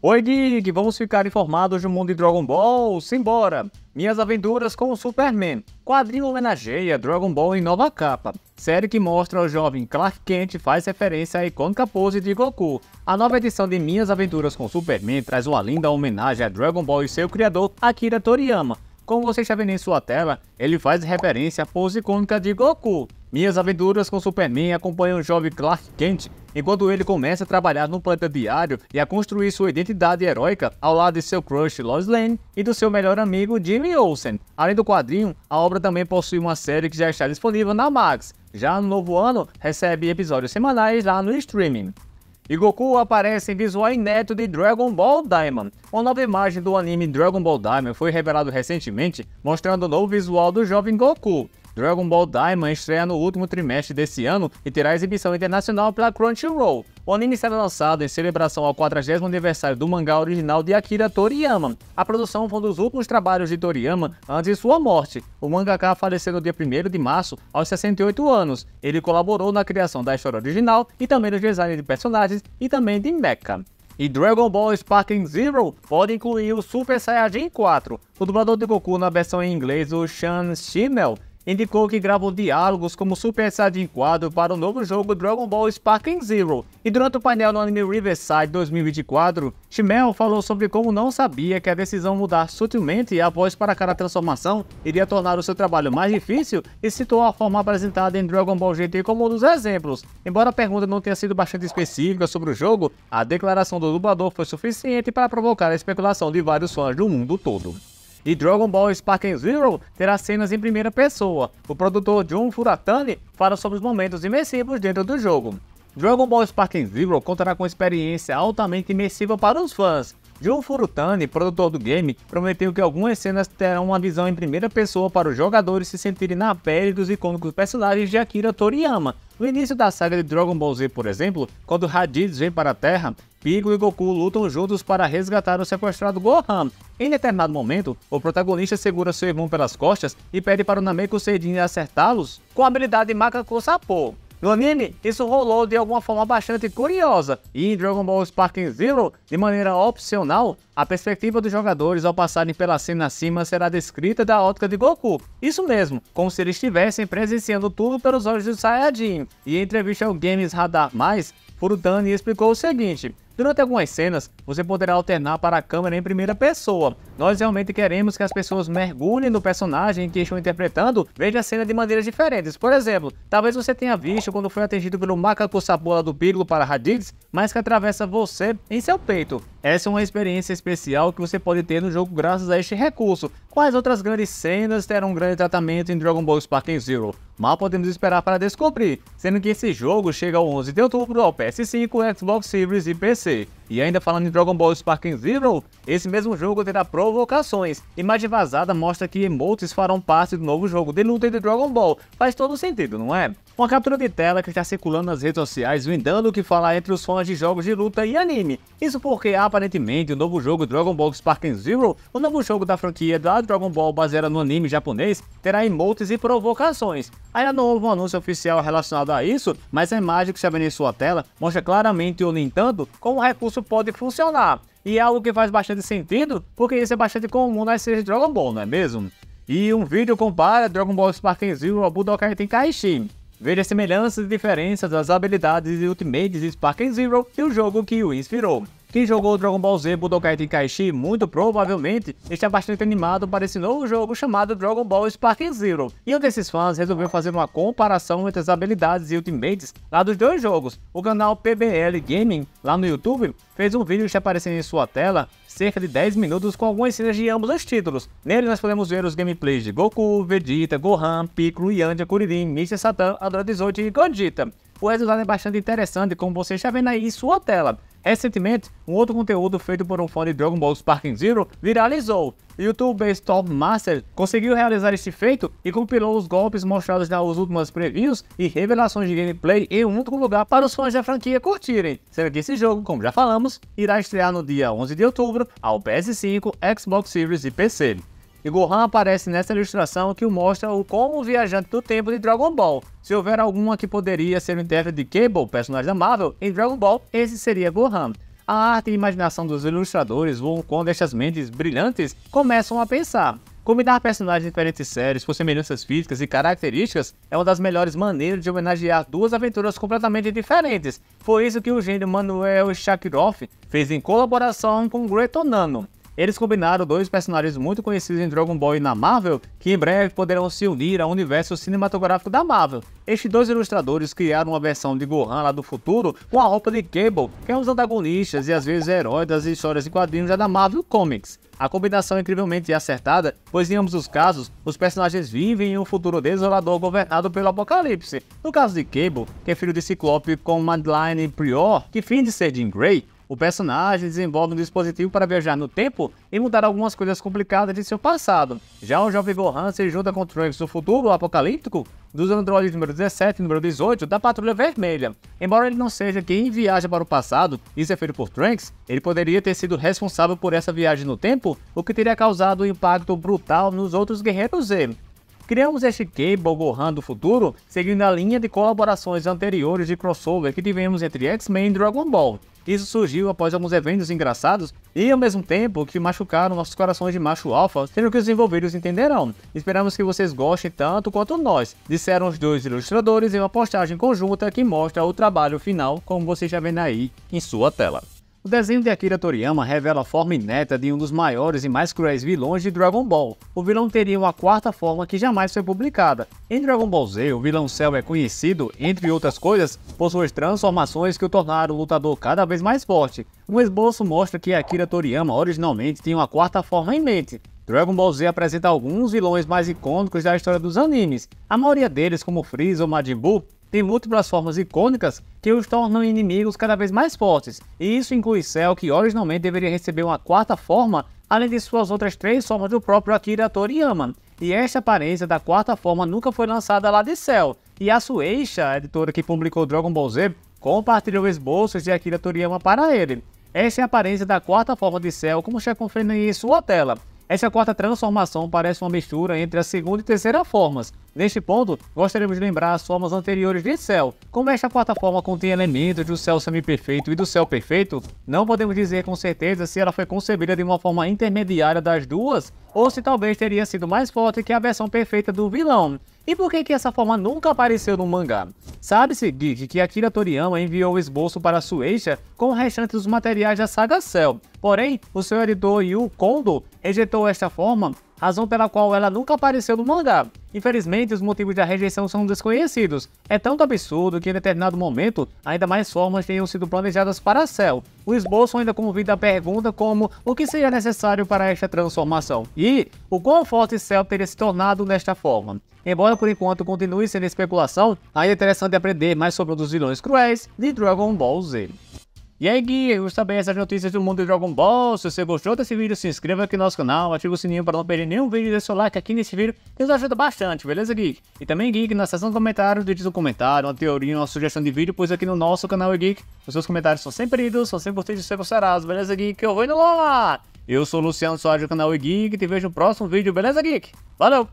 Oi Geek, vamos ficar informados do mundo de Dragon Ball? Simbora! Minhas aventuras com o Superman. Quadrinho homenageia Dragon Ball em nova capa. Série que mostra o jovem Clark Kent faz referência à icônica pose de Goku. A nova edição de Minhas Aventuras com Superman traz uma linda homenagem a Dragon Ball e seu criador, Akira Toriyama. Como você está vendo em sua tela, ele faz referência à pose icônica de Goku. Minhas aventuras com Superman acompanham o jovem Clark Kent enquanto ele começa a trabalhar no planeta diário e a construir sua identidade heróica ao lado de seu crush Lois Lane e do seu melhor amigo Jimmy Olsen. Além do quadrinho, a obra também possui uma série que já está disponível na Max. Já no novo ano, recebe episódios semanais lá no streaming. E Goku aparece em visual inédito de Dragon Ball Diamond. Uma nova imagem do anime Dragon Ball Diamond foi revelado recentemente, mostrando o novo visual do jovem Goku. Dragon Ball Diamond estreia no último trimestre desse ano e terá exibição internacional pela Crunchyroll. O anime será lançado em celebração ao 40 aniversário do mangá original de Akira Toriyama. A produção foi um dos últimos trabalhos de Toriyama antes de sua morte. O mangaka faleceu no dia 1 de março, aos 68 anos. Ele colaborou na criação da história original e também no design de personagens e também de mecha. E Dragon Ball Sparking Zero pode incluir o Super Saiyajin 4. O dublador de Goku na versão em inglês, o Sean Schimmel, indicou que gravou diálogos como Super Saiyajin 4 para o novo jogo Dragon Ball Sparking Zero. E durante o painel no anime Riverside 2024, Shimel falou sobre como não sabia que a decisão mudar sutilmente após para cada transformação iria tornar o seu trabalho mais difícil e citou a forma apresentada em Dragon Ball GT como um dos exemplos. Embora a pergunta não tenha sido bastante específica sobre o jogo, a declaração do dublador foi suficiente para provocar a especulação de vários fãs do mundo todo. E Dragon Ball Sparking Zero terá cenas em primeira pessoa. O produtor Jun Furatani fala sobre os momentos imersivos dentro do jogo. Dragon Ball Sparking Zero contará com experiência altamente imersiva para os fãs. Jun Furutani, produtor do game, prometeu que algumas cenas terão uma visão em primeira pessoa para os jogadores se sentirem na pele dos icônicos personagens de Akira Toriyama. No início da saga de Dragon Ball Z, por exemplo, quando Raditz vem para a Terra, Piccolo e Goku lutam juntos para resgatar o sequestrado Gohan. Em determinado momento, o protagonista segura seu irmão pelas costas e pede para o Nameku Seijin acertá-los com a habilidade Makaku Sapo. No anime, isso rolou de alguma forma bastante curiosa, e em Dragon Ball Sparking Zero, de maneira opcional, a perspectiva dos jogadores ao passarem pela cena acima será descrita da ótica de Goku. Isso mesmo, como se eles estivessem presenciando tudo pelos olhos do Saiyajin. E em entrevista ao Games Radar+, Furutani explicou o seguinte, Durante algumas cenas, você poderá alternar para a câmera em primeira pessoa. Nós realmente queremos que as pessoas mergulhem no personagem que estão interpretando, vejam a cena de maneiras diferentes. Por exemplo, talvez você tenha visto quando foi atingido pelo macaco sabola do Piccolo para Raditz, mas que atravessa você em seu peito. Essa é uma experiência especial que você pode ter no jogo graças a este recurso. Quais outras grandes cenas terão um grande tratamento em Dragon Ball Sparking Zero? Mal podemos esperar para descobrir, sendo que esse jogo chega ao 11 de outubro ao PS5, Xbox Series e PC. E ainda falando em Dragon Ball Sparking Zero, esse mesmo jogo terá provocações. Imagem vazada mostra que emotes farão parte do novo jogo de luta de Dragon Ball. Faz todo sentido, não é? Uma captura de tela que está circulando nas redes sociais, vendando o que falar entre os fãs de jogos de luta e anime. Isso porque, aparentemente, o novo jogo Dragon Ball Sparking Zero, o novo jogo da franquia da Dragon Ball baseado no anime japonês, terá emotes e provocações. Ainda não houve um anúncio oficial relacionado a isso, mas a imagem que está vendo em sua tela mostra claramente ou, no entanto, como o recurso pode funcionar. E é algo que faz bastante sentido, porque isso é bastante comum nas séries de Dragon Ball, não é mesmo? E um vídeo compara Dragon Ball Sparking Zero ao Budokai Tenkaichi. Veja semelhanças e diferenças das habilidades de Ultimate de Sparking Zero e o jogo que o inspirou. Quem jogou Dragon Ball Z Budokai Tenkaichi muito provavelmente está bastante animado para esse novo jogo chamado Dragon Ball Sparking Zero. E um desses fãs resolveu fazer uma comparação entre as habilidades e ultimates lá dos dois jogos. O canal PBL Gaming, lá no YouTube, fez um vídeo que está aparecendo em sua tela cerca de 10 minutos com algumas cenas de ambos os títulos. Nele nós podemos ver os gameplays de Goku, Vegeta, Gohan, Piccolo, Yandia, Kuririn, Mr. Satan, Android 18 e Gogeta. O resultado é bastante interessante como você está vendo aí em sua tela. Recentemente, um outro conteúdo feito por um fã de Dragon Ball Sparking Zero viralizou. O youtuber Storm Master conseguiu realizar este feito e compilou os golpes mostrados nas últimas previews e revelações de gameplay em um único lugar para os fãs da franquia curtirem. Sendo que esse jogo, como já falamos, irá estrear no dia 11 de outubro ao PS5, Xbox Series e PC. E Gohan aparece nessa ilustração que mostra o como o viajante do tempo de Dragon Ball. Se houver alguma que poderia ser o intérprete de Cable, personagem da Marvel, em Dragon Ball, esse seria Gohan. A arte e imaginação dos ilustradores voam quando estas mentes brilhantes começam a pensar. Combinar personagens de diferentes séries por semelhanças físicas e características é uma das melhores maneiras de homenagear duas aventuras completamente diferentes. Foi isso que o gênio Manuel Shakiroff fez em colaboração com Greto Nano. Eles combinaram dois personagens muito conhecidos em Dragon Ball e na Marvel, que em breve poderão se unir ao universo cinematográfico da Marvel. Estes dois ilustradores criaram uma versão de Gohan lá do futuro com a roupa de Cable, que é um dos antagonistas e às vezes herói das histórias e quadrinhos da Marvel Comics. A combinação é incrivelmente acertada, pois em ambos os casos, os personagens vivem em um futuro desolador governado pelo apocalipse. No caso de Cable, que é filho de Ciclope com Madeline Prior, que finge ser Jean Grey, o personagem desenvolve um dispositivo para viajar no tempo e mudar algumas coisas complicadas de seu passado. Já o jovem Gohan se junta com Trunks do futuro apocalíptico dos androides número 17 e número 18 da Patrulha Vermelha. Embora ele não seja quem viaja para o passado, isso é feito por Trunks, ele poderia ter sido responsável por essa viagem no tempo, o que teria causado um impacto brutal nos outros guerreiros Z. Criamos este Cable Gohan do futuro seguindo a linha de colaborações anteriores de crossover que tivemos entre X-Men e Dragon Ball. Isso surgiu após alguns eventos engraçados e ao mesmo tempo que machucaram nossos corações de macho alfa, sendo que os envolvidos entenderão. Esperamos que vocês gostem tanto quanto nós, disseram os dois ilustradores em uma postagem conjunta que mostra o trabalho final, como você já vê aí em sua tela. O desenho de Akira Toriyama revela a forma ineta de um dos maiores e mais cruéis vilões de Dragon Ball. O vilão teria uma quarta forma que jamais foi publicada. Em Dragon Ball Z, o vilão Cell é conhecido, entre outras coisas, por suas transformações que o tornaram o lutador cada vez mais forte. Um esboço mostra que Akira Toriyama originalmente tinha uma quarta forma em mente, Dragon Ball Z apresenta alguns vilões mais icônicos da história dos animes. A maioria deles, como Freeza ou Majin Buu, tem múltiplas formas icônicas que os tornam inimigos cada vez mais fortes, e isso inclui Cell, que originalmente deveria receber uma quarta forma, além de suas outras três formas do próprio Akira Toriyama. E esta aparência da quarta forma nunca foi lançada lá de Cell, e a Sueisha, a editora que publicou Dragon Ball Z, compartilhou esboços de Akira Toriyama para ele. Esta é a aparência da quarta forma de Cell, como está conferindo em sua tela. Essa quarta transformação parece uma mistura entre a segunda e terceira formas. Neste ponto, gostaríamos de lembrar as formas anteriores de céu. Como esta quarta forma contém elementos do céu semi-perfeito e do céu perfeito, não podemos dizer com certeza se ela foi concebida de uma forma intermediária das duas, ou se talvez teria sido mais forte que a versão perfeita do vilão. E por que, que essa forma nunca apareceu no mangá? Sabe-se, Geek, que Akira Toriyama enviou o esboço para Sueisha com o restante dos materiais da saga Cell. Porém, o seu editor Yu Kondo rejeitou esta forma razão pela qual ela nunca apareceu no mangá. Infelizmente, os motivos da rejeição são desconhecidos. É tanto absurdo que em determinado momento, ainda mais formas tenham sido planejadas para Cell. O esboço ainda convida a pergunta como o que seria necessário para esta transformação e o quão forte Cell teria se tornado nesta forma. Embora por enquanto continue sendo especulação, ainda é interessante aprender mais sobre um dos vilões cruéis de Dragon Ball Z. E aí, Gui, gostou bem essas notícias do mundo de Dragon Ball? Se você gostou desse vídeo, se inscreva aqui no nosso canal, ative o sininho para não perder nenhum vídeo, deixa seu like aqui nesse vídeo, que nos ajuda bastante, beleza, Geek? E também, Geek, na seção de comentários, deixe um comentário, uma teoria, uma sugestão de vídeo, pois aqui no nosso canal Geek, os seus comentários são sempre lidos, são sempre importantes e sempre considerados, beleza, Geek? Eu vou indo lá! Eu sou o Luciano Soares do canal e Geek, e te vejo no próximo vídeo, beleza, Geek? Valeu!